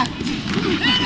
えっ?